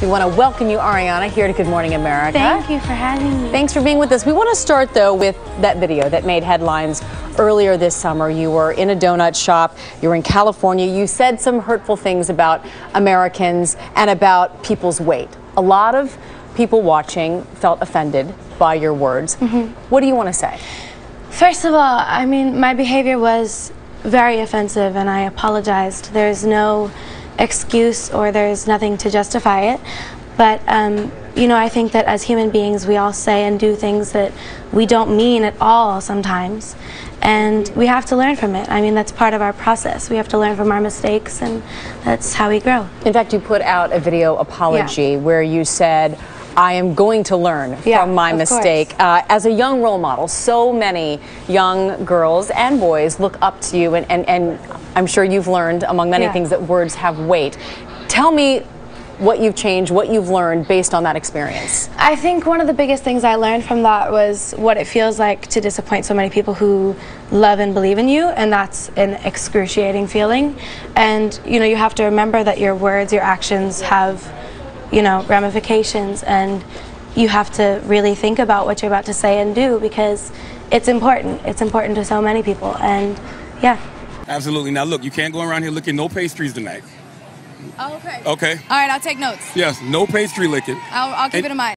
We want to welcome you, Ariana, here to Good Morning America. Thank you for having me. Thanks for being with us. We want to start, though, with that video that made headlines earlier this summer. You were in a donut shop, you were in California. You said some hurtful things about Americans and about people's weight. A lot of people watching felt offended by your words. Mm-hmm. What do you want to say? First of all, I mean, my behavior was very offensive and I apologized. There's no excuse or there's nothing to justify it. But, um, you know, I think that as human beings, we all say and do things that we don't mean at all sometimes. And we have to learn from it. I mean, that's part of our process. We have to learn from our mistakes, and that's how we grow. In fact, you put out a video apology where you said, I am going to learn Yeah, from my mistake. Uh, as a young role model, so many young girls and boys look up to you, and, and, and I'm sure you've learned, among many Yeah. things, that words have weight. Tell me what you've changed, what you've learned based on that experience. I think one of the biggest things I learned from that was what it feels like to disappoint so many people who love and believe in you, and that's an excruciating feeling. And you know, you have to remember that your words, your actions have, you know, ramifications, and you have to really think about what you're about to say and do because it's important. It's important to so many people, and yeah. Absolutely. Now, look, you can't go around here licking no pastries tonight. Oh, okay. Okay? All right, I'll take notes. Yes, no pastry licking. I'll, I'll keep And- it in mind.